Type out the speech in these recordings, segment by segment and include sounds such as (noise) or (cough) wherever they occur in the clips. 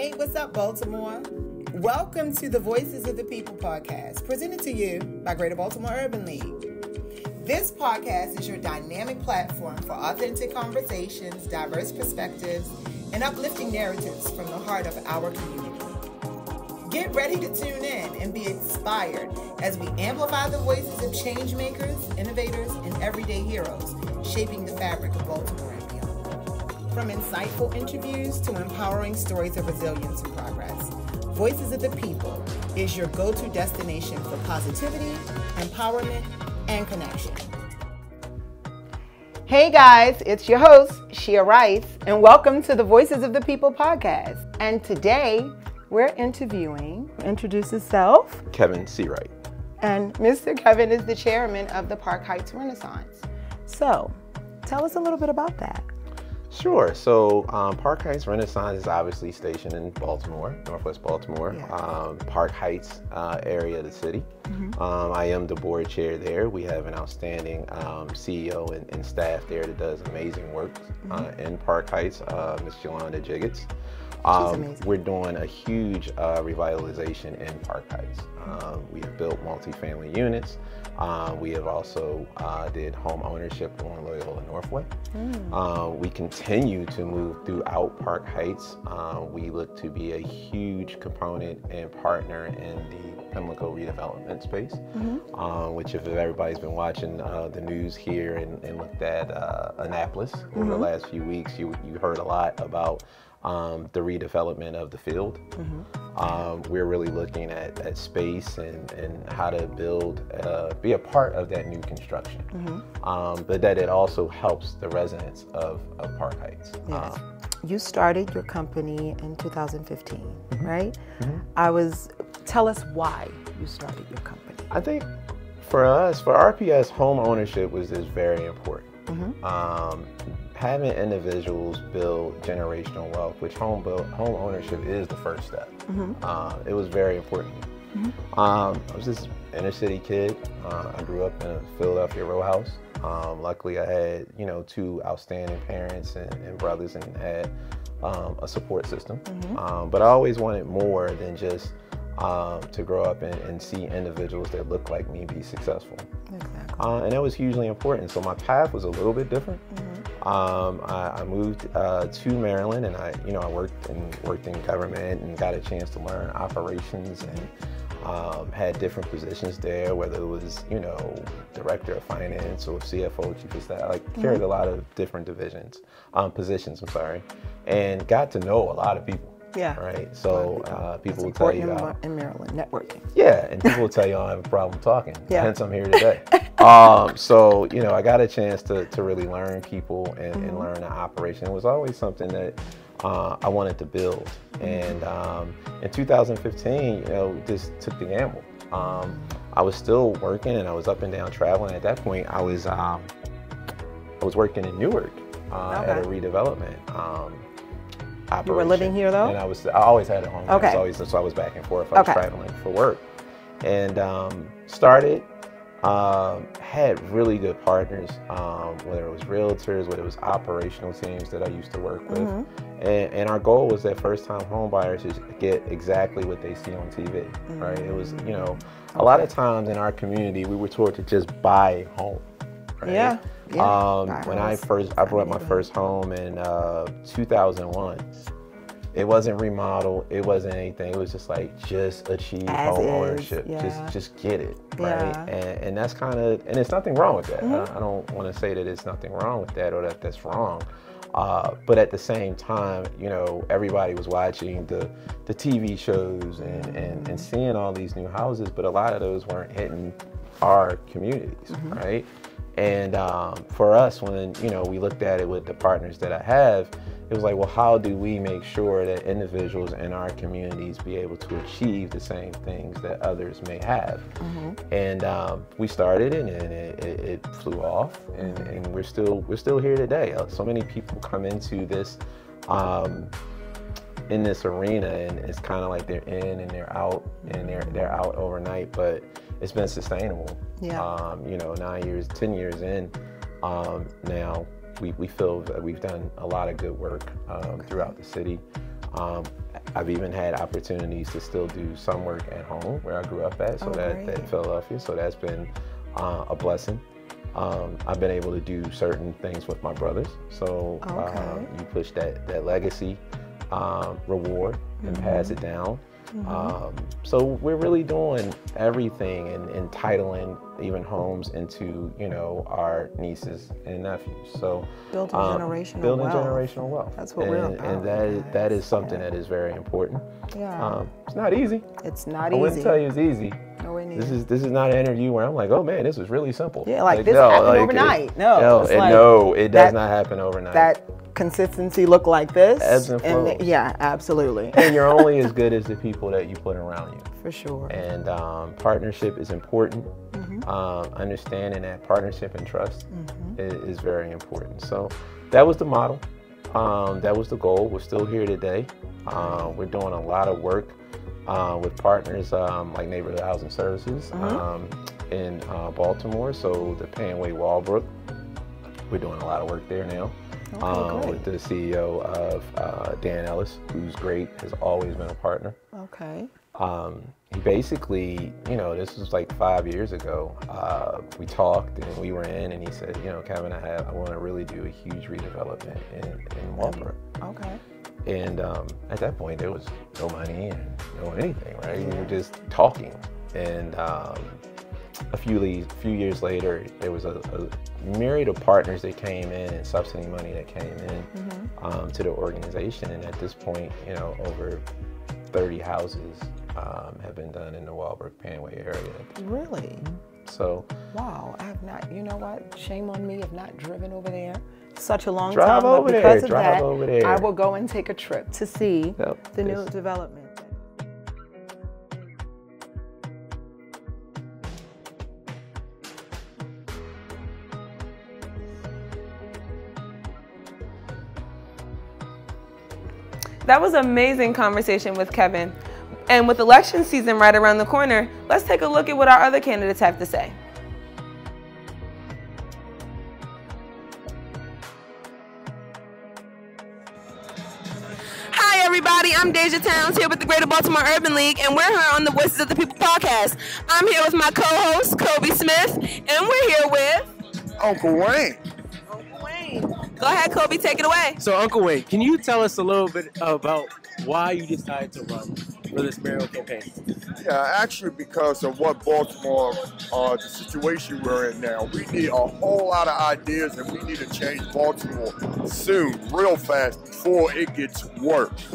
Hey, what's up, Baltimore? Welcome to the Voices of the People podcast, presented to you by Greater Baltimore Urban League. This podcast is your dynamic platform for authentic conversations, diverse perspectives, and uplifting narratives from the heart of our community. Get ready to tune in and be inspired as we amplify the voices of change makers, innovators, and everyday heroes shaping the fabric of Baltimore. From insightful interviews to empowering stories of resilience and progress, Voices of the People is your go to destination for positivity, empowerment, and connection. Hey guys, it's your host, Shia Rice, and welcome to the Voices of the People podcast. And today, we're interviewing, introduce yourself. Kevin Seawright. And Mr. Kevin is the chairman of the Park Heights Renaissance. So, tell us a little bit about that. Sure. So, um, Park Heights Renaissance is obviously stationed in Baltimore, Northwest Baltimore, Yeah. um, Park Heights uh, area of the city. Um, I am the board chair there. We have an outstanding um, CEO and, and staff there that does amazing work uh, in Park Heights, uh, Ms. Yolanda Jiggetts. Um, we're doing a huge uh, revitalization in Park Heights. Um, we have built multifamily units. Uh, we have also uh, did home ownership on Loyola Northway. Uh, we continue to move throughout Park Heights. Uh, we look to be a huge component and partner in the Pimlico redevelopment space, uh, which if everybody's been watching uh, the news here and, and looked at uh, Annapolis over the last few weeks, you, you heard a lot about um, the redevelopment of the field. Um, we're really looking at, at space and, and how to build, uh, be a part of that new construction, um, but that it also helps the residents of, of Park Heights. Yes. Um, You started your company in 2015, right? I was, tell us why you started your company. I think for us, for RPS, home ownership was is very important. Having individuals build generational wealth, which home build, home ownership is the first step. Uh, it was very important. Um, I was this inner city kid. Uh, I grew up in a Philadelphia row house. Um, luckily, I had you know two outstanding parents and, and brothers, and had um, a support system. Um, but I always wanted more than just um, to grow up and, and see individuals that look like me be successful. Exactly. Uh, and that was hugely important. So my path was a little bit different. Um, I, I moved uh, to Maryland, and I, you know, I worked and worked in government and got a chance to learn operations and um, had different positions there, whether it was, you know, director of finance or CFO, chief of staff. Like carried a lot of different divisions, um, positions. I'm sorry, and got to know a lot of people. Yeah. Right. So uh, people will tell you. in, uh, in Maryland, networking. yeah, and people will tell you I have a problem talking. (laughs) Yeah. Hence, I'm here today. um, so, you know, I got a chance to, to really learn people and, and learn the operation. It was always something that uh, I wanted to build. And um, in 2015, you know, just took the gamble. Um, I was still working and I was up and down traveling. At that point, I was um, I was working in Newark uh, at a Okay. redevelopment. Um, You were living here, though? And I was I always had a home. Okay. always so I was back and forth. I was Okay. traveling for work, and um, started. Um, had really good partners, um, whether it was realtors, whether it was operational teams that I used to work with, Mm-hmm. and, and our goal was that first-time home buyers get exactly what they see on TV. Right? It was you know a lot of times in our community we were taught to just buy a home. Right? Yeah, yeah. Um, when I first I bought my first home in uh, 2001. It wasn't remodeled. It wasn't anything. It was just like just achieve As home is, ownership. yeah. Just just get it right. Yeah. Mm-hmm. And and that's kind of and there's nothing wrong with that. I, I don't want to say that it's nothing wrong with that or that that's wrong. Uh, but at the same time, you know, everybody was watching the the TV shows and, and, and seeing all these new houses, but a lot of those weren't hitting our communities, right? And um, for us, when you know we looked at it with the partners that I have, it was like, well, how do we make sure that individuals in our communities be able to achieve the same things that others may have? And um, we started it, and it, it, it flew off, and, and we're still we're still here today. Uh, So many people come into this. Um, in this arena and it's kind of like they're in and they're out and they're they're out overnight but it's been sustainable Yeah. um, you know nine years ten years in um, now we, we feel that we've done a lot of good work um, throughout the city um, I've even had opportunities to still do some work at home where I grew up at, so Oh, that, that Philadelphia. So that's been uh, a blessing. Um, I've been able to do certain things with my brothers. So uh, Okay. you push that that legacy um, reward and pass it down. Um, so we're really doing everything and entitling even homes into you know our nieces and nephews. So Building um, generational building wealth. generational wealth. That's what we're and, about, And that is, that is something Yeah. that is very important. Yeah. Um, it's not easy. it's not easy. I wouldn't tell you it's easy. Nowhere near. This is this is not an interview where I'm like, oh man, this was really simple. Yeah, like, this happened overnight. No, no, it, like no, it does that- not happen overnight. that consistency look like this. Ebbs and flows. yeah, absolutely. and you're (laughs) only as good as the people that you put around you. For sure. And um, partnership is important. Mm-hmm. Um, understanding that partnership and trust i- is, very important. So that was the model. Um, that was the goal. We're still here today. Uh, we're doing a lot of work uh, with partners um, like Neighborhood Housing Services Mm-hmm. um, in uh, Baltimore. So the Panway Walbrook, we're doing a lot of work there now. Okay, great. with the CEO of uh, Dan Ellis, who's great, has always been a partner. Okay. Um, he basically, you know, this was like five years ago. Uh, we talked and we were in, and he said, you know, Kevin, I have, I want to really do a huge redevelopment in in Walbrook. Okay. And um, at that point, there was no money and no anything, right? We were just talking. And um, a few le- few years later, there was a, a myriad of partners that came in and subsidy money that came in um, to the organization. And at this point, you know, over 30 houses um, have been done in the Walbrook Panway area. Really? So Wow. I have not. You know what? Shame on me. I've not driven over there. Such a long Drive time. but over there, because of drive that, over there. I will go and take a trip to see Yep, the new development. That was an amazing conversation with Kevin. And with election season right around the corner, let's take a look at what our other candidates have to say. I'm Deja Towns here with the Greater Baltimore Urban League, and we're here on the Voices of the People podcast. I'm here with my co host, Kobe Smith, and we're here with Uncle Wayne. Uncle Wayne. Go ahead, Kobe, take it away. So, Uncle Wayne, can you tell us a little bit about why you decided to run for this mayoral campaign? Yeah, actually, because of what Baltimore, uh, the situation we're in now, we need a whole lot of ideas, and we need to change Baltimore soon, real fast, before it gets worse.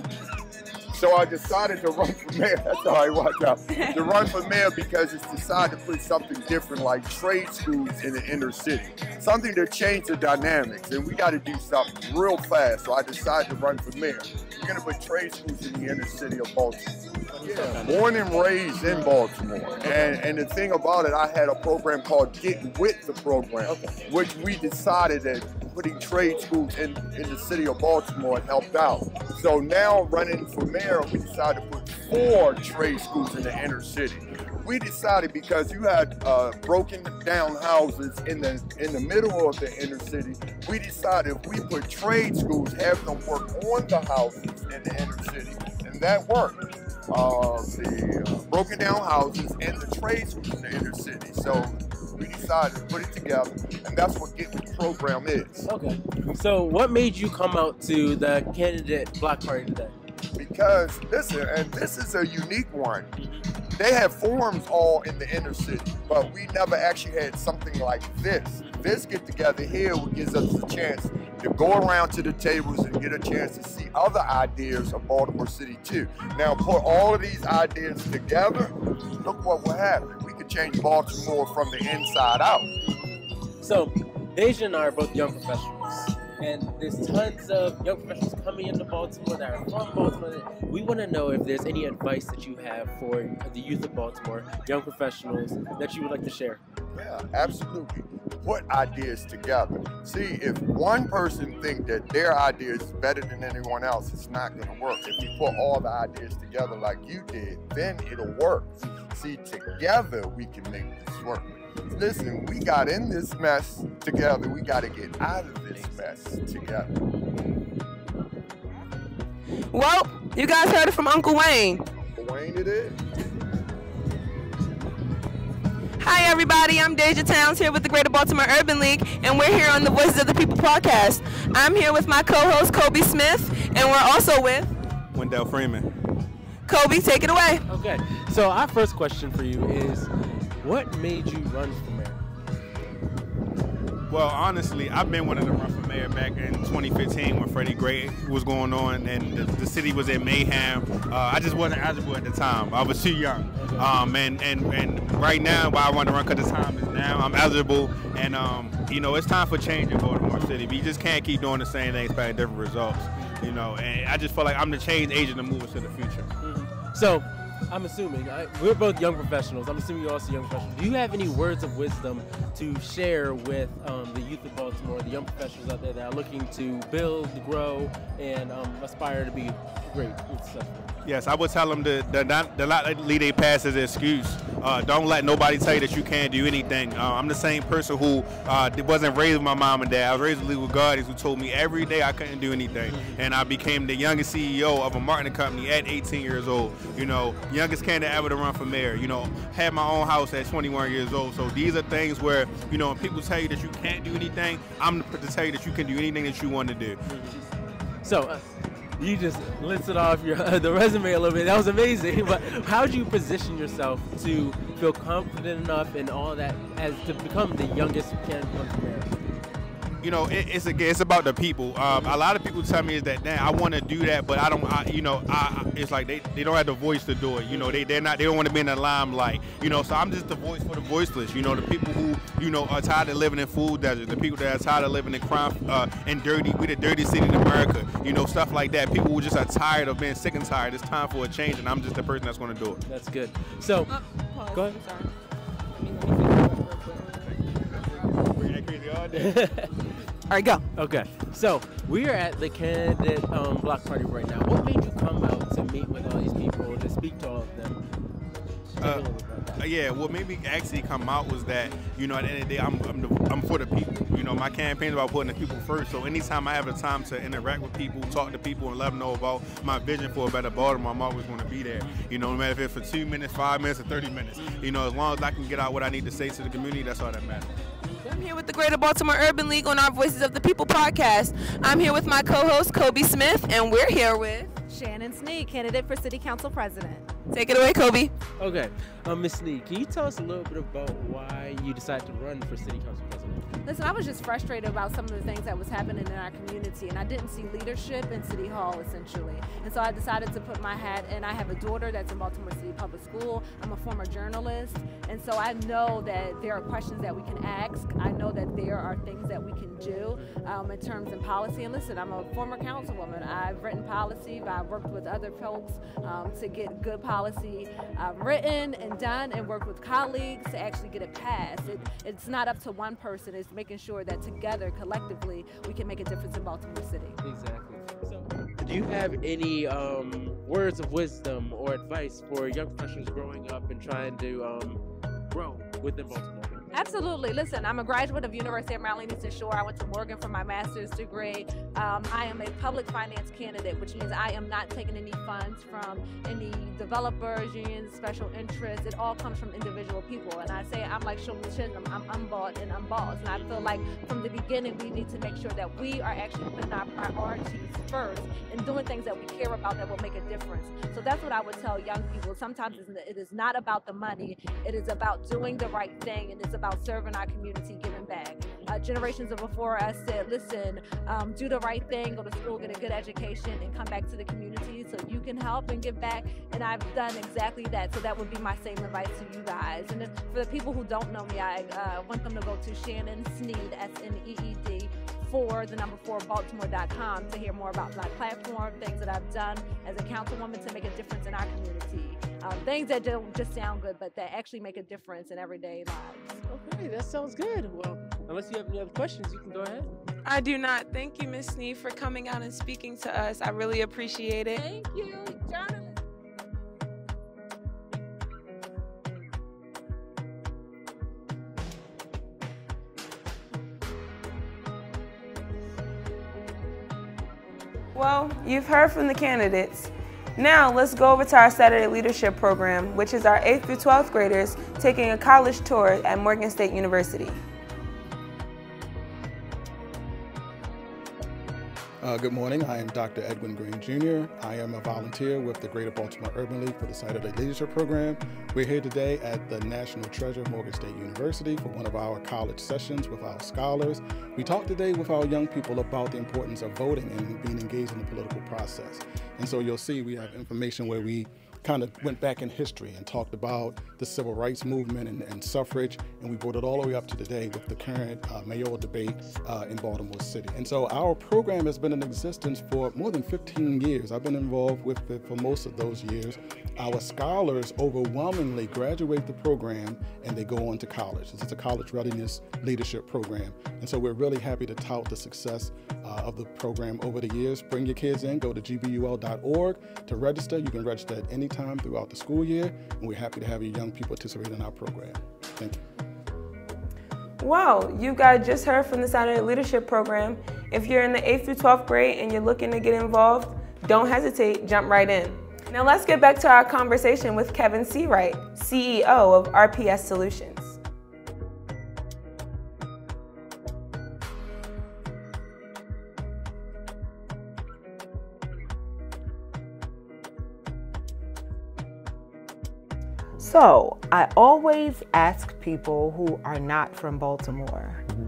So I decided to run for mayor. (laughs) That's all right, watch out. to run for mayor because it's decided to put something different, like trade schools in the inner city, something to change the dynamics, and we got to do something real fast. So I decided to run for mayor. We're gonna put trade schools in the inner city of Baltimore. Yeah, born and raised in Baltimore. And and the thing about it, I had a program called Get With the Program, which we decided that putting trade schools in, in the city of Baltimore and helped out. So now running for mayor, we decided to put four trade schools in the inner city. We decided because you had uh, broken down houses in the in the middle of the inner city, we decided if we put trade schools, have them work on the houses in the inner city, and that worked uh, the uh, broken down houses and the trade schools in the inner city. So we decided to put it together, and that's what Get With the program is. Okay. So, what made you come out to the candidate block party today? Because listen, and this is a unique one. They have forums all in the inner city, but we never actually had something like this. This get together here gives us a chance to go around to the tables and get a chance to see other ideas of Baltimore City too. Now put all of these ideas together, look what will happen. Could change Baltimore from the inside out. So, Deja and I are both young professionals. And there's tons of young professionals coming into Baltimore that are from Baltimore. We want to know if there's any advice that you have for the youth of Baltimore, young professionals, that you would like to share. Yeah, absolutely. Put ideas together. See, if one person think that their idea is better than anyone else, it's not going to work. If you put all the ideas together like you did, then it'll work. See, together we can make this work. Listen, we got in this mess together. We got to get out of this mess together. Well, You guys heard it from Uncle Wayne. Wayne it is. Hi, everybody. I'm Deja Towns here with the Greater Baltimore Urban League, and we're here on the Voices of the People podcast. I'm here with my co-host Kobe Smith, and we're also with Wendell Freeman. Kobe. Take it away. Okay, so our first question for you is, what made you run for mayor? Well, honestly, I've been wanting to run for mayor back in 2015 when Freddie Gray was going on and the, the city was in mayhem. Uh, I just wasn't eligible at the time. I was too young. Um, and, and, and right now, why I want to run because the time is now. I'm eligible, and um, you know it's time for change in Baltimore City. We just can't keep doing the same thing, expecting different results. You know, and I just feel like I'm the change agent to move us to the future. So, I'm assuming I, we're both young professionals. I'm assuming you're also young professionals. Do you have any words of wisdom to share with um, the youth of Baltimore, the young professionals out there that are looking to build, grow, and um, aspire to be great? Yes, I would tell them to, to not to not lead they past as an excuse. Uh, don't let nobody tell you that you can't do anything. Uh, I'm the same person who uh, wasn't raised with my mom and dad. I was raised with legal guardians who told me every day I couldn't do anything, and I became the youngest CEO of a marketing company at 18 years old. You know, youngest candidate ever to run for mayor. You know, had my own house at 21 years old. So these are things where you know when people tell you that you can't do anything, I'm to tell you that you can do anything that you want to do. So, uh, you just listed off your (laughs) the resume a little bit. That was amazing. (laughs) But how do you position yourself to feel confident enough in all that as to become the youngest candidate for mayor? You know, it, it's again, it's about the people. Um, a lot of people tell me is that, damn, I want to do that, but I don't. I, you know, I, I- it's like they, they don't have the voice to do it. You know, they they're not. They don't want to be in the limelight. You know, so I'm just the voice for the voiceless. You know, the people who you know are tired of living in food deserts, the people that are tired of living in crime uh, and dirty. We the dirty city in America. You know, stuff like that. People who just are tired of being sick and tired. It's time for a change, and I'm just the person that's going to do it. That's good. So, go ahead. (laughs) All (laughs) right, go. Okay, so we are at the candidate um, block party right now. What made you come out to meet with all these people to speak to all of them? Tell me a Uh, little bit about that. Uh, yeah, what made me actually come out was that you know at the end of the day I'm I'm, the, I'm for the people. You know my campaign is about putting the people first. So anytime I have the time to interact with people, talk to people, and let them know about my vision for a better Baltimore, I'm always going to be there. You know, no matter if it's for two minutes, five minutes, or 30 minutes. You know, as long as I can get out what I need to say to the community, that's all that matters. I'm here with the Greater Baltimore Urban League on our Voices of the People podcast. I'm here with my co-host Kobe Smith, and we're here with. Shannon Sneed, candidate for City Council President. Take it away, Kobe. Okay, um, Miss Sneed, can you tell us a little bit about why you decided to run for city council president? Listen, I was just frustrated about some of the things that was happening in our community, and I didn't see leadership in City Hall, essentially. And so I decided to put my hat, and I have a daughter that's in Baltimore City Public School. I'm a former journalist, and so I know that there are questions that we can ask. I know that there are things that we can do um, in terms of policy. And listen, I'm a former councilwoman. I've written policy, I've worked with other folks um, to get good policy um, written and done, and worked with colleagues to actually get it passed. It, it's not up to one person, it's making sure that together, collectively, we can make a difference in Baltimore City. Exactly. So, do you have any um, words of wisdom or advice for young professionals growing up and trying to um, grow within Baltimore? Absolutely. Listen, I'm a graduate of University of Maryland Eastern Shore. I went to Morgan for my master's degree. Um, I am a public finance candidate, which means I am not taking any funds from any developers, unions, special interests. It all comes from individual people. And I say I'm like Shirley Chisholm. I'm unbought and unbossed. And I feel like from the beginning we need to make sure that we are actually putting our priorities first and doing things that we care about that will make a difference. So that's what I would tell young people. Sometimes it is not about the money. It is about doing the right thing and it's about serving our community, giving back. Uh, generations of before us said, listen, um, do the right thing, go to school, get a good education, and come back to the community so you can help and give back. And I've done exactly that. So that would be my same advice to you guys. And for the people who don't know me, I uh, want them to go to Shannon Sneed, S N E E D, for the number four baltimore.com to hear more about my platform, things that I've done as a councilwoman to make a difference in our community. Um, things that don't just sound good, but that actually make a difference in everyday lives. Okay, that sounds good. Well, unless you have any other questions, you can go ahead. I do not. Thank you, Miss Sneed, for coming out and speaking to us. I really appreciate it. Thank you, Jonathan. Well, you've heard from the candidates. Now, let's go over to our Saturday Leadership Program, which is our 8th through 12th graders taking a college tour at Morgan State University. Uh, good morning. I am Dr. Edwin Green Jr. I am a volunteer with the Greater Baltimore Urban League for the Saturday Leadership Program. We're here today at the National Treasure Morgan State University for one of our college sessions with our scholars. We talked today with our young people about the importance of voting and being engaged in the political process. And so you'll see we have information where we kind of went back in history and talked about the civil rights movement and, and suffrage, and we brought it all the way up to today with the current uh, mayoral debate uh, in Baltimore City. And so our program has been in existence for more than 15 years. I've been involved with it for most of those years. Our scholars overwhelmingly graduate the program and they go on to college. This is a college readiness leadership program. And so we're really happy to tout the success uh, of the program over the years. Bring your kids in, go to gbul.org to register. You can register at any throughout the school year, and we're happy to have your young people participate in our program. Thank you. Wow, you guys just heard from the Saturday Leadership Program. If you're in the 8th through 12th grade and you're looking to get involved, don't hesitate, jump right in. Now let's get back to our conversation with Kevin Seawright, CEO of RPS Solutions. So I always ask people who are not from Baltimore, mm-hmm.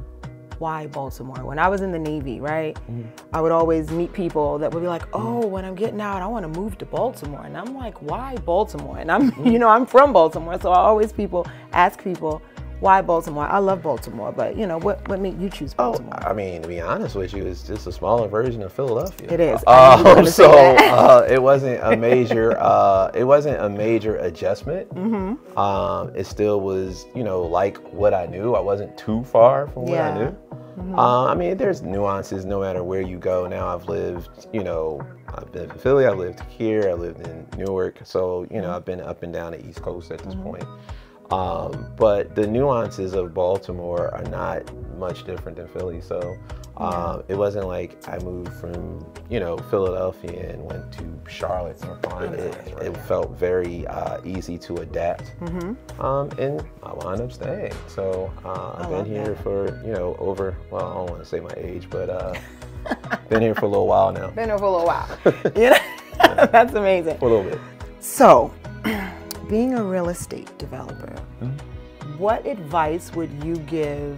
why Baltimore? When I was in the Navy, right, mm-hmm. I would always meet people that would be like, oh, mm-hmm. when I'm getting out, I want to move to Baltimore. And I'm like, why Baltimore? And I'm, (laughs) you know, I'm from Baltimore. So I always people ask people, why Baltimore? I love Baltimore, but you know, what, what made you choose Baltimore? Oh, Baltimore? I mean, to be honest with you, it's just a smaller version of Philadelphia. It is. I knew you were Um, so uh, it wasn't a major. (laughs) Uh, it wasn't a major adjustment. Mm-hmm. Um, it still was, you know, like what I knew. I wasn't too far from what I Yeah. knew. Uh, I mean, there's nuances no matter where you go. Now I've lived, you know, I've been in Philly. I've lived here. I lived in Newark. So you know, I've been up and down the East Coast at this point. Um, but the nuances of Baltimore are not much different than Philly. So um, it wasn't like I moved from, you know, Philadelphia and went to Charlotte, North Carolina. It, it felt very uh, easy to adapt. Um, and I wound up staying. So uh, I've been here that. for, you know, over, well, I don't want to say my age, but uh, (laughs) been here for a little while now. Been here for a little while. (laughs) know? (laughs) That's amazing. For a little bit. So, (clears throat) being a real estate developer, mm-hmm. what advice would you give?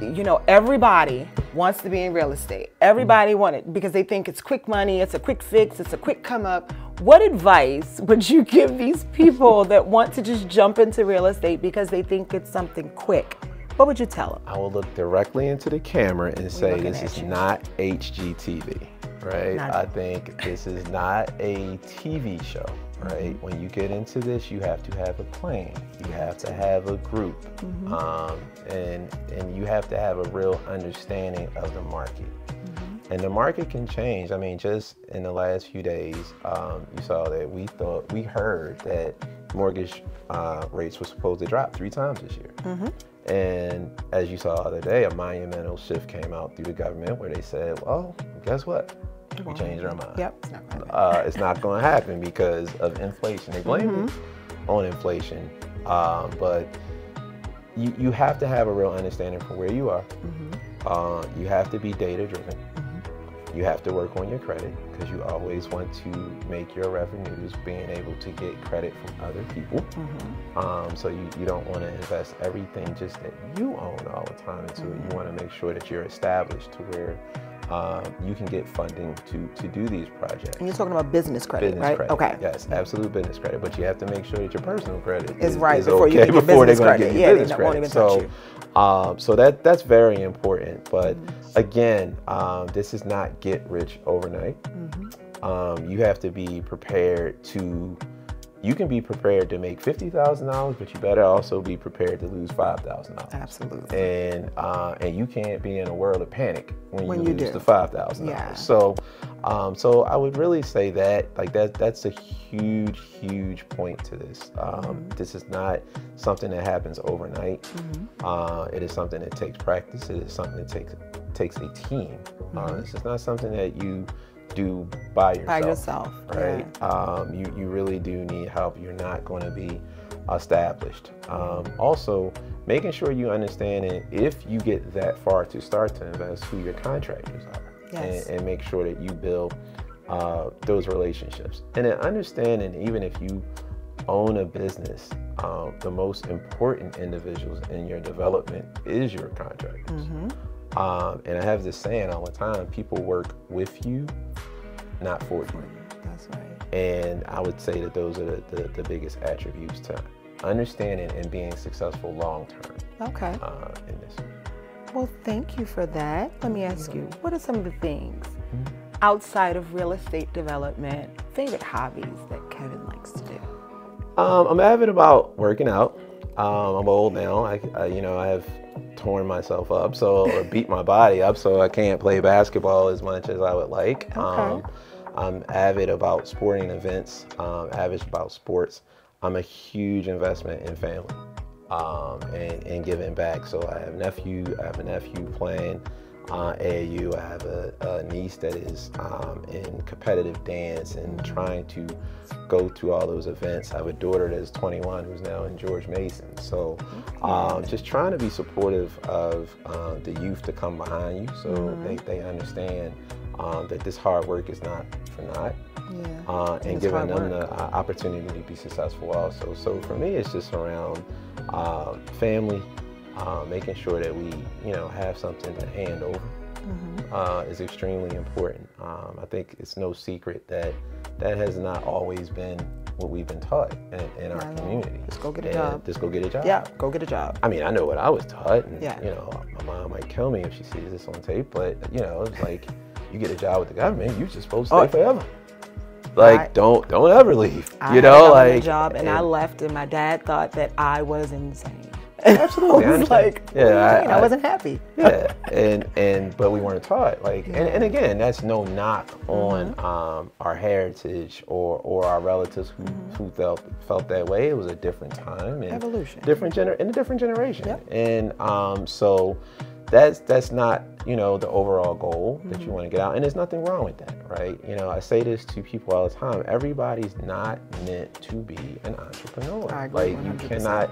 You know, everybody wants to be in real estate. Everybody mm-hmm. want it because they think it's quick money, it's a quick fix, it's a quick come up. What advice (laughs) would you give these people that want to just jump into real estate because they think it's something quick? What would you tell them? I will look directly into the camera and say this is you. not HGTV, right? Not- I think this is not a TV show, right? When you get into this, you have to have a plan. You have to have a group, Mm-hmm. um, and and you have to have a real understanding of the market. Mm-hmm. And the market can change. I mean, just in the last few days, um, you saw that we thought we heard that mortgage uh, rates were supposed to drop three times this year. Mm-hmm. And as you saw the other day, a monumental shift came out through the government where they said, well, guess what? We change our mind. Yep, it's not happen. Uh, it's not going to happen because of inflation. They blame it Mm-hmm. on inflation. Um, but you, you have to have a real understanding for where you are. Mm-hmm. Uh, you have to be data driven. You have to work on your credit because you always want to make your revenues being able to get credit from other people. Mm-hmm. Um, so you, you don't want to invest everything just that you own all the time into. Mm-hmm. You want to make sure that you're established to where um, you can get funding to, to do these projects. And you're talking about business credit, Business right? credit. Okay. Yes, absolute business credit. But you have to make sure that your personal credit Is right is before you get your before they're business going to credit. give you Yeah, business won't credit. touch So, you. um, so that that's very important. But Mm-hmm. again, um, this is not get rich overnight. Mm-hmm. Um, you have to be prepared to. You can be prepared to make fifty thousand dollars, but you better also be prepared to lose five thousand dollars. Absolutely. And uh, and you can't be in a world of panic when, When you you lose do. the $5,000. Yeah. dollars. So, um, so I would really say that like that that's a huge huge point to this. Um, Mm-hmm. This is not something that happens overnight. Mm-hmm. Uh, it is something that takes practice. It is something that takes takes a team. Uh, Mm-hmm. this is not something that you do by yourself. By yourself, right? Um, you you really do need help. You're not going to be established. Um, also, making sure you understand it if you get that far to start to invest, who your contractors are, Yes. and, and make sure that you build uh, those relationships. And then understanding, even if you own a business, um, the most important individuals in your development is your contractors. Um, and I have this saying all the time: people work with you, not for you. That's right. And I would say that those are the, the, the biggest attributes to understanding and being successful long term Okay. uh, in this. Well, thank you for that. Let me ask you, what are some of the things outside of real estate development, favorite hobbies that Kevin likes to do? Um, I'm avid about working out. Um, I'm old now. I, I, you know, I have torn myself up, so or beat my body up, so I can't play basketball as much as I would like. Um, I'm avid about sporting events. Um, avid about sports. I'm a huge investment in family um, and, and giving back. So I have a nephew. I have a nephew playing uh, AAU. I have a, a niece that is um, in competitive dance and trying to go to all those events. I have a daughter that is 21 who's now in George Mason. So um, just trying to be supportive of uh, the youth to come behind you so they, they understand um, that this hard work is not for naught. Yeah. Uh, and giving them work. the uh, opportunity to be successful also. So for me, it's just around uh, family, uh, making sure that we, you know, have something to hand over Mm-hmm. uh, is extremely important. Um, I think it's no secret that that has not always been what we've been taught in, in our all. community. Just go get a And job. Just go get a job. Yeah, go get a job. I mean, I know what I was taught, and Yeah. you know, my mom might kill me if she sees this on tape. But you know, it's like (laughs) you get a job with the government, you're just supposed to stay Oh. forever. Like, I- don't don't ever leave. I you had know, like job and, I left, and my dad thought that I was insane. (laughs) Absolutely, I I was understand. like, Yeah, you I- mean? I, I- wasn't happy. yeah, and and but we weren't taught like, and, and again, that's no knock on um, our heritage or or our relatives who, who felt felt that way. It was a different time and Evolution. different gener in a different generation, yep. and um, so that's that's not you know the overall goal that you want to get out, and there's nothing wrong with that, right? You know, I say this to people all the time. Everybody's not meant to be an entrepreneur. I agree like you 100%. cannot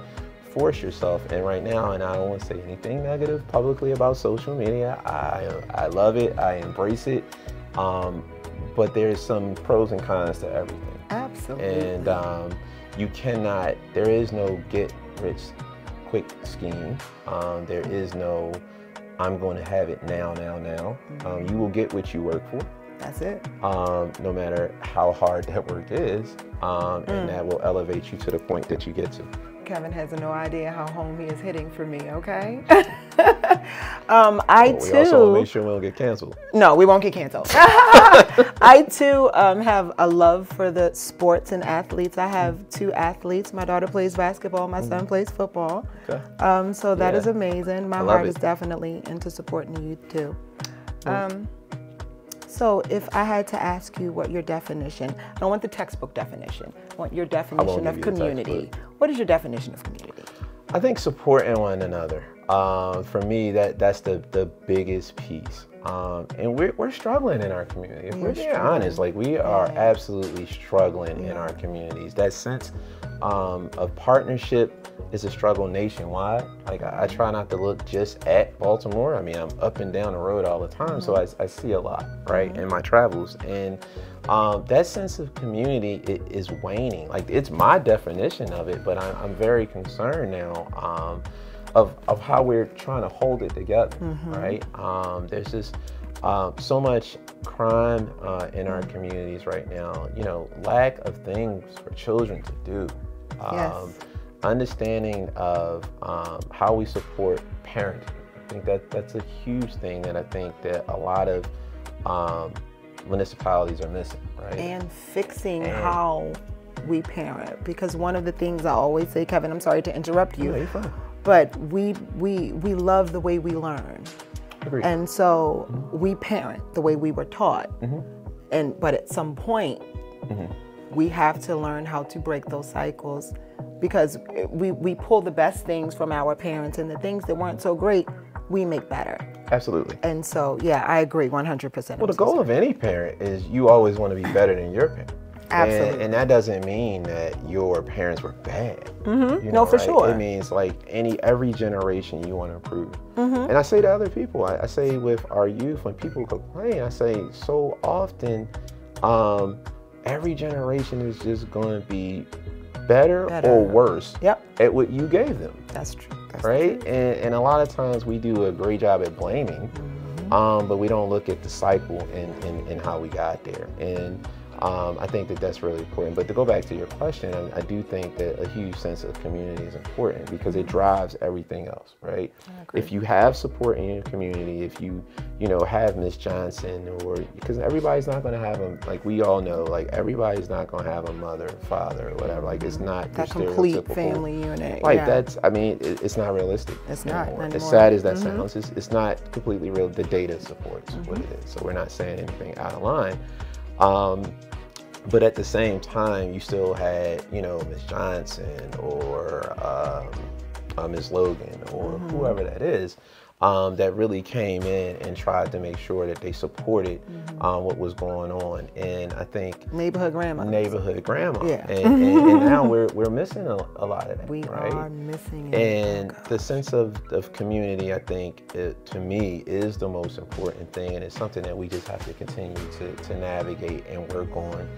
force yourself. And right now, and I don't want to say anything negative publicly about social media. I I love it. I embrace it. Um, but there's some pros and cons to everything. Absolutely. And um, you cannot. There is no get rich quick scheme. Um, there is no. I'm going to have it now, now, now. Um, you will get what you work for That's it. um, no matter how hard (laughs) that work is, um, Mm. and that will elevate you to the point that you get to. Kevin has no idea how home he is hitting for me, okay? (laughs) um, I But we too. also make sure we don't get canceled. No, we won't get canceled. (laughs) (laughs) I too um, have a love for the sports and athletes. I have two athletes. My daughter plays basketball. My son plays football. Okay. Um, so that Yeah. is amazing. My heart it. is definitely into supporting youth too. Um, so if I had to ask you what your definition, I don't want the textbook definition. I want your definition of community. What is your definition of community? I think supporting one another. Um, for me, that that's the the biggest piece. Um, and we're, we're struggling in our community. If we're, We're being honest, like we are Yeah. absolutely struggling in our communities. That sense um, of partnership is a struggle nationwide. Like I, I try not to look just at Baltimore. I mean, I'm up and down the road all the time, so I, I see a lot, right, in my travels. And um, that sense of community i- is waning. Like it's my definition of it, but I'm, I'm very concerned now um, of, of how we're trying to hold it together, right? Um, there's just um, so much crime uh, in our communities right now. You know, lack of things for children to do. Um, Yes. Understanding of um, how we support parenting. I think that that's a huge thing that I think that a lot of um, municipalities are missing, right? and fixing And- how we parent because one of the things I always say Kevin I'm sorry to interrupt you No, you're fine. But we we we love the way we learn Agreed. and so we parent the way we were taught Mm-hmm. and but at some point we have to learn how to break those cycles because we we pull the best things from our parents and the things that weren't so great we make better. Absolutely. And so, yeah, I agree 100%. Well, the goal of any parent is you always want to be better than your parent. Absolutely. And, and that doesn't mean that your parents were bad. Mhm. You No, for right? sure. It means like any every generation you want to improve. Mhm. And I say to other people, I, I say with our youth, when people complain, I say so often, um, every generation is just going to be better, Better. or worse Yep. at what you gave them. That's true. That's right? And, and a lot of times we do a great job at blaming, Mm-hmm. um, but we don't look at the cycle and, and, and how we got there. And um, I think that that's really important. But to go back to your question, I, I do think that a huge sense of community is important because it drives everything else, right? If you have support in your community, if you, you know, have Miss Johnson or because everybody's not going to have a like we all know, like everybody's not going to have a mother, father, or whatever. Like it's not That complete family unit. like yeah. that's, I mean, it, it's not realistic. It's not anymore. As sad as that Mhm. sounds, it's, it's not completely real. The data supports what Mm-hmm. it is. So we're not saying anything out of line. Um, but at the same time, you still had, you know, Miss Johnson or um, uh, Miss Logan or Mm-hmm. whoever that is. Um, that really came in and tried to make sure that they supported Mm-hmm. um, what was going on, and I think neighborhood grandma. neighborhood grandma. Yeah. And, and, and (laughs) now we're, we're missing a, a lot of that. We right? are missing it. And the sense of, of community, I think, it, to me, is the most important thing. And it's something that we just have to continue to, to navigate and work on.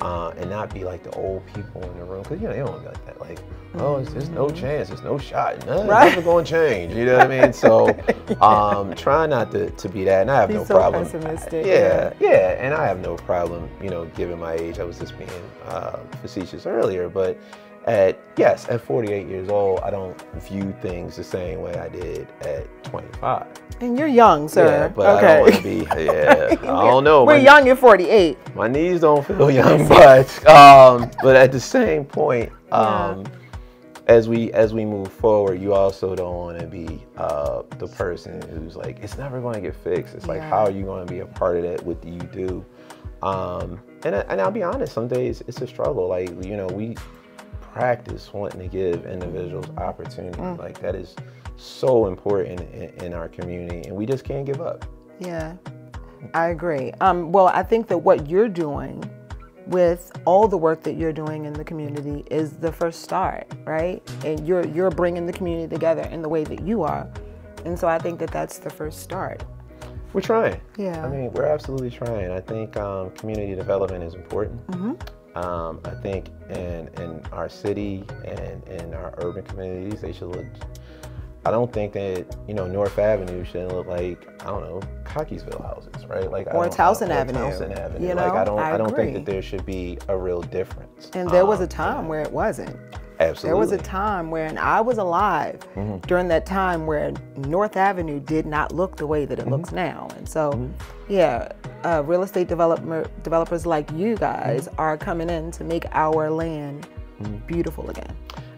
Uh, and not be like the old people in the room. Because, you know, they don't be like that. Like, oh, it's, there's no chance. There's no shot. Nothing, Right. nothing going to change. You know what I mean? So (laughs) um, try not to, to be that. And I have Be no so problem. pessimistic, Yeah, yeah. And I have no problem, you know, given my age. I was just being uh, facetious earlier. But at yes, at 48 years old, I don't view things the same way I did at 25. And you're young, sir. Yeah, but I don't want to be. Yeah, (laughs) I don't know. We're my, young at 48. My knees don't feel young, (laughs) but um, but at the same point, um, as we as we move forward, you also don't want to be uh, the person who's like, it's never going to get fixed. It's like, Yeah. how are you going to be a part of that? What do you do? Um, and I- and I'll be honest, some days it's a struggle. Like you know, we practice wanting to give individuals opportunity. Mm. Like that is so important in, in our community, and we just can't give up. Yeah, I agree. Um, well, I think that what you're doing with all the work that you're doing in the community is the first start, right? And you're you're bringing the community together in the way that you are, and so I think that that's the first start. We're trying. Yeah. I mean, we're absolutely trying. I think um, community development is important. Mm-hmm. Um, I think in in our city and in our urban communities, they should look. I don't think that you know North Avenue should look like I don't know Cockeysville houses, right? Like I Or Towson or Avenue, Towson Avenue. you like? I don't. I I, don't think that there should be a real difference. And there was Um, a time where it wasn't. Absolutely. There was a time when I was alive Mm-hmm. during that time where North Avenue did not look the way that it looks Mm-hmm. now. And so, yeah, uh, real estate developer, developers like you guys Mm-hmm. are coming in to make our land beautiful again.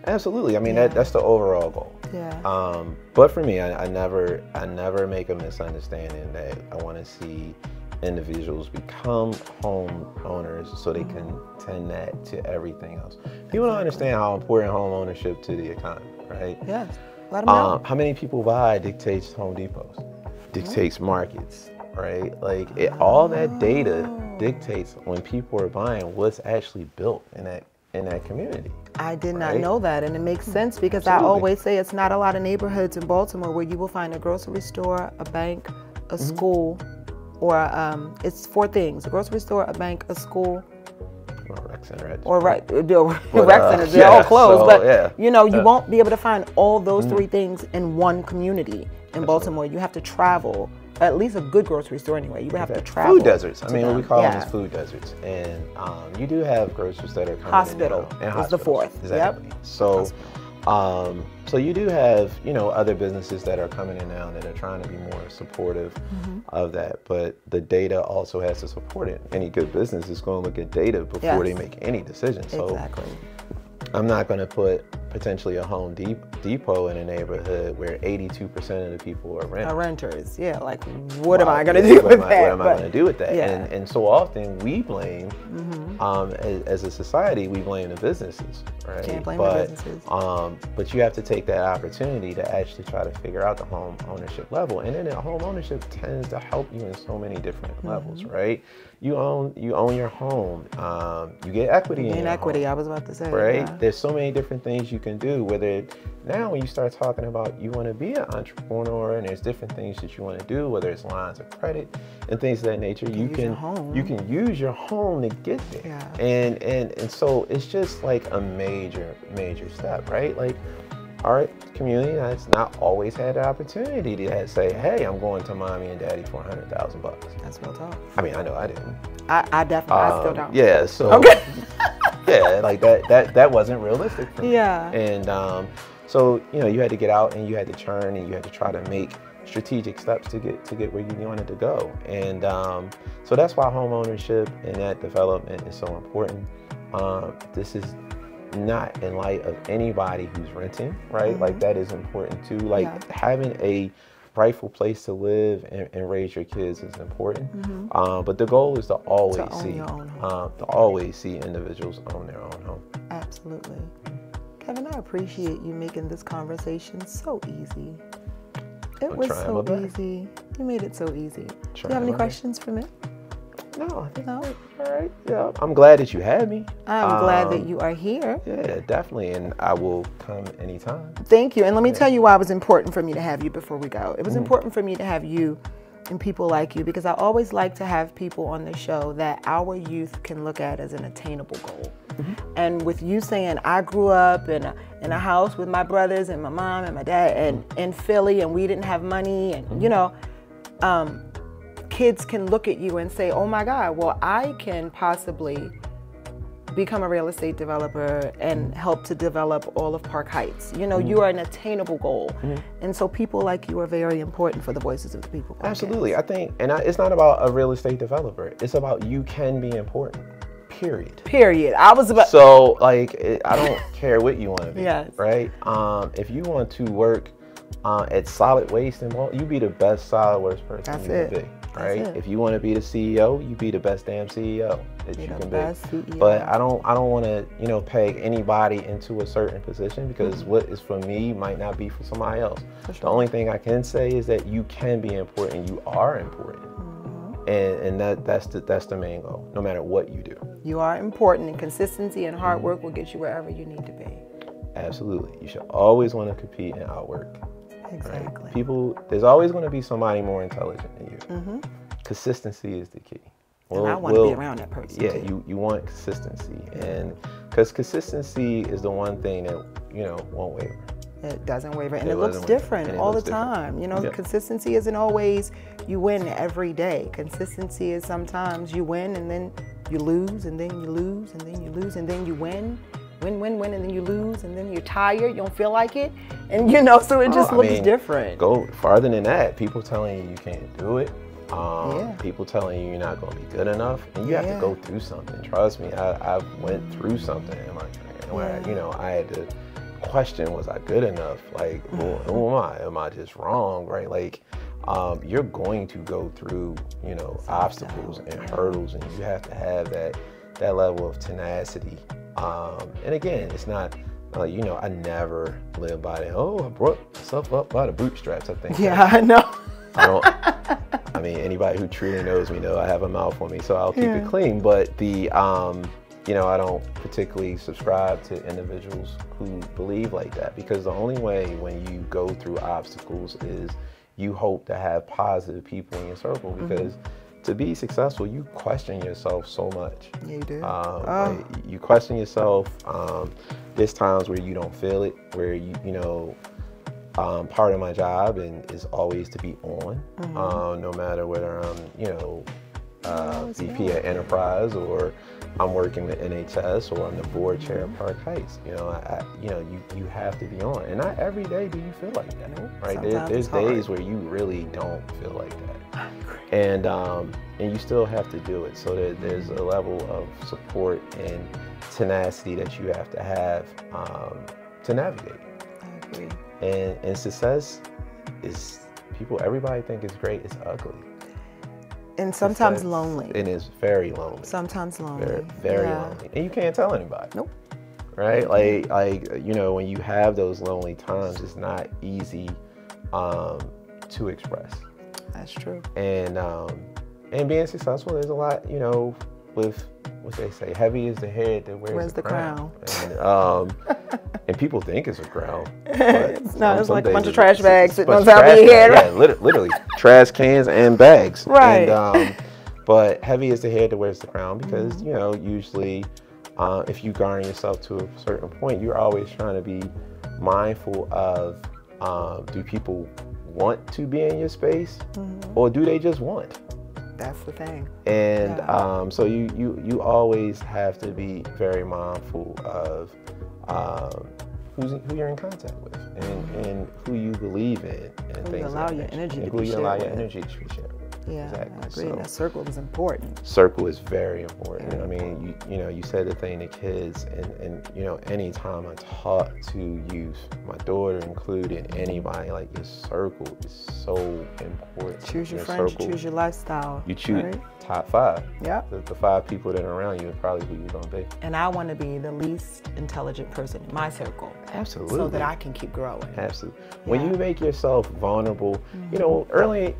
Absolutely. I mean, Yeah. that, that's the overall goal. Yeah. Um, but for me, I, I never, I never make a misunderstanding that I want to see individuals become home owners so they can tend that to everything else. People don't understand how important home ownership to the economy, right? yes. Let them know. Um, how many people buy dictates Home Depots, dictates markets, right? Like it, all that data dictates when people are buying what's actually built in that in that community. I did not right? know that, and it makes sense because I always say it's not a lot of neighborhoods in Baltimore where you will find a grocery store, a bank, a Mm-hmm. school, or um, it's four things: a grocery store, a bank, a school, Or rec center or right, But, (laughs) rec uh, centers. They're all closed, so, but yeah. you know you Yeah. Mm-hmm. won't be able to find all those three things in one community in Baltimore. You have to travel. At least a good grocery store, anyway. You would have to travel. Food deserts. I mean, what we call yeah. them is food deserts, and um, you do have groceries that are coming Hospital in now, and is the fourth. Yep. Exactly. So, um, so you do have you know other businesses that are coming in now that are trying to be more supportive Mm-hmm. of that, but the data also has to support it. Any good business is going to look at data before they make any decision. So Exactly. I'm not going to put potentially a Home Depot in a neighborhood where 82% of the people are renters. Are renters, yeah. Like, what am I going to do with I- that? What am I going to do with that? yeah. And, and so often we blame, Mhm. um, as, as a society, we blame the businesses, right? Can't blame the but, businesses. Um, but you have to take that opportunity to actually try to figure out the home ownership level, and then home ownership tends to help you in so many different Mm-hmm. levels, right? You own you own your home, um, you get equity in Gain equity, home I was about to say. right? yeah. There's so many different things you can do. Whether now when you start talking about you want to be an entrepreneur and there's different things that you want to do, whether it's lines of credit and things of that nature, you use can you can use your home to get there. Yeah. And and and so it's just like a major major step, right? Like our community has not always had the opportunity to say, "Hey, I'm going to mommy and daddy for hundred thousand bucks." That's real talk. I mean, I know I didn't. I, I definitely, I still Um, don't. Yeah, so Okay. (laughs) yeah, like that that that wasn't realistic for me. Yeah. And um, so you know, you had to get out and you had to churn and you had to try to make strategic steps to get to get where you wanted to go. And um, so that's why home ownership and that development is so important. Um, this is not in light of anybody who's renting, right? Like that is important too. Like Mm-hmm. Yeah. having a rightful place to live and, and raise your kids is important. Mm-hmm. Um, but the goal is to always own see, your own home. um, to always see individuals own their own home. Absolutely. Kevin, I appreciate you making this conversation so easy. It I'm was so easy. You made it so easy. Do you have any questions for me? No, I think No. all right. Yeah, I'm glad that you had me. I'm glad that Um, you are here. Yeah, definitely, and I will come anytime. Thank you. And let me tell you why it was important for me to have you before we go. Mm. It was important for me to have you and people like you because I always like to have people on the show that our youth can look at as an attainable goal. Mm-hmm. And with you saying I grew up in a, in a house with my brothers and my mom and my dad and in Philly and we didn't have money and you know um, kids can look at you and say, "Oh my God, well I can possibly become a real estate developer and help to develop all of Park Heights. You know, you are an attainable goal. And so people like you are very important for the Voices of the People. podcast. Absolutely, I think, and I, it's not about a real estate developer. It's about you can be important. Period. Period. I was about So, like, it, I don't (laughs) care what you want to be. Yes. Right. Um, if you want to work uh, at Solid Waste, and well, you be the best solid waste person That's you it. can be. Right. If you want to be the CEO, you be the best damn CEO that Be you can best be. CEO. But I don't. I don't want to, you know, peg anybody into a certain position because Mm-hmm. what is for me might not be for somebody else. For The only thing I can say is that you can be important. You are important. Mm-hmm. And, and that that's the that's the main goal. No matter what you do. you are important and consistency and hard work will get you wherever you need to be. Absolutely. You should always want to compete and outwork. Right? Exactly. People, there's always going to be somebody more intelligent than you. Consistency is the key. Mm-hmm. And I We'll- want to be around that person. Yeah, too. you, you want consistency. And because consistency is the one thing that, you know, won't waver. It doesn't waver, and It it, looks different it all the different. time. You know, Yeah. consistency isn't always you win every day. Consistency is sometimes you win and then you lose, and then you lose, and then you lose, and then you win, win, win, win, and then you lose, and then you're tired. You don't feel like it, and you know, so it just Oh, looks mean, different. Go farther than that. People telling you you can't do it. Um, Yeah. People telling you you're not going to be good enough, and you have Yeah. to go through something. Trust me, I, I went through something in my career where Yeah. you know I had to question: Was I good enough? Like, who, Mm-hmm. who am I? Am I just wrong? Right? Like, um, you're going to go through you know obstacles and hurdles, and you have to have that that level of tenacity. Um, and again, it's not. Uh, you know, I never live by the oh, I brought myself up by the bootstraps. I think. Yeah, I know. I don't. I mean, anybody who truly knows me know I have a mouth on me, so I'll keep Yeah. it clean. But the, um, you know, I don't particularly subscribe to individuals who believe like that because the only way when you go through obstacles is you hope to have positive people in your circle Mm-hmm. To be successful, you question yourself so much. Yeah, you do. Um, Oh. like, you question yourself. Um, there's times where you don't feel it, where you you know, um, part of my job and is always to be on, Mm-hmm. um, no matter whether I'm you know uh, VP at Enterprise or I'm working with NHS or I'm the board chair of Park Heights. You know, I, you know, you, you have to be on, and not every day do you feel like that, right? There, there's days where you really don't feel like that (sighs) and um, and you still have to do it. So there, there's a level of support and tenacity that you have to have um, to navigate. I agree. And and success is people everybody think it's great. It's ugly. And sometimes Success- lonely. It is very lonely. Sometimes lonely. very very Yeah. lonely, and you can't tell anybody. Nope. Right? Like like you know when you have those lonely times, it's not easy um, to express. That's true. And um, and being successful, there's a lot you know with what they say, heavy is the head that wears, the, the crown. And, um, (laughs) and people think it's a crown. (laughs) but It's not, some- it's some like a bunch of trash bags sitting on of top of your head, Yeah, lit- literally (laughs) trash cans and bags. Right. And, um, but heavy is the head that wears the crown because Mm-hmm. you know usually uh, if you garner yourself to a certain point, you're always trying to be mindful of um, do people want to be in your space Mm-hmm. or do they just want? That's the thing. and Yeah. um, so you, you you always have to be very mindful of um, who's who you're in contact with and, and who you believe in and Who things of allow that your nature. energy and to who you allow your with. energy to be shared. Yeah, exactly. I agree. So- that circle is important. circle is very important. I mean, you, you know, you said the thing to kids, and, and you know, anytime I talk to youth, my daughter included, anybody, like your circle is so important. Choose your friends, you choose your lifestyle. You choose right? top five. Yeah. The, the five people that are around you is probably who you're gonna be. And I want to be the least intelligent person in my circle. Absolutely. So that I can keep growing. Absolutely. When Yeah. you make yourself vulnerable, you know, early,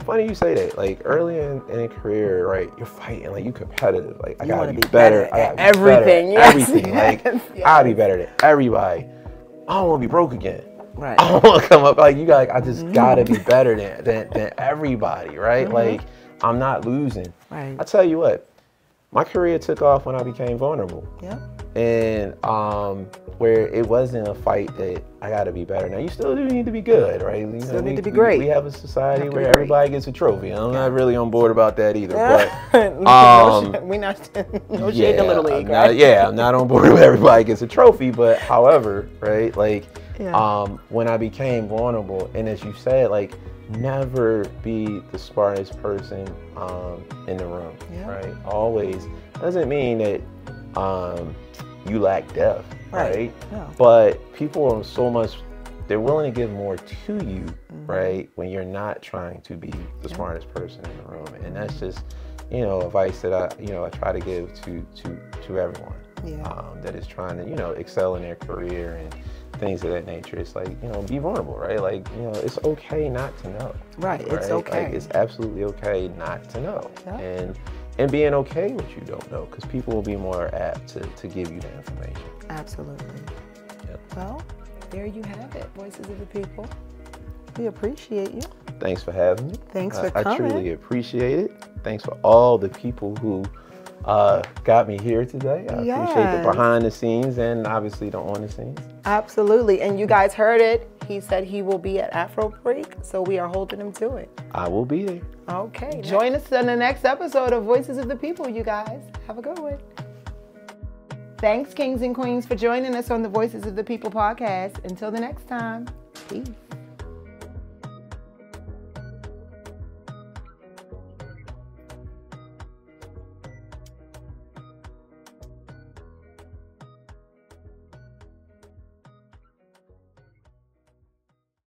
funny you say that. Like early in, in a career, right? You're fighting, like you competitive. Like I You gotta be, be better. better I at gotta be better at everything. Yes, Everything. (laughs) Like yes, I gotta be better than everybody. I don't want to be broke again. Right. (laughs) I don't want to come up like you. Got. I just gotta Mm-hmm. be better than than, than everybody, right? Like I'm not losing. Right. I tell you what, my career took off when I became vulnerable Yep. And um, where it wasn't a fight that I got to be better. Now you still do need to be good, right? You Still need we, to be great. We, have a society Have where everybody gets a trophy. I'm not really on board about that either. But (laughs) um, we not (laughs) no shade to little league, not- right? yeah, I'm not on board (laughs) with everybody gets a trophy. But however, right, like Yeah. um, when I became vulnerable, and as you said, like never be the smartest person um, in the room, Yeah. right? Always doesn't mean that um, you lack depth, Right. right? No. But people are so much. They're willing to give more to you, Mm-hmm. right? When you're not trying to be the smartest person in the room, and that's just, you know, advice that I, you know, I try to give to to to everyone Yeah. um, that is trying to, you know, excel in their career and things of that nature. It's like, you know, be vulnerable, right? Like, you know, it's okay not to know. Right, it's okay. Like, it's absolutely okay not to know, Yeah. and and being okay with you don't know, because people will be more apt to to give you the information. Absolutely. Yep. Well, there you have it, Voices of the People. We appreciate you. Thanks for having me. Thanks I, for I coming. I truly appreciate it. Thanks for all the people who uh, got me here today. I appreciate the behind the scenes and obviously the on the scenes. Absolutely. And you guys heard it. He said he will be at Afro Break, so we are holding him to it. I will be there. Okay. Join us in the next episode of Voices of the People, you guys. Have a good one. Thanks, kings and queens, for joining us on the Voices of the People podcast. Until the next time, peace.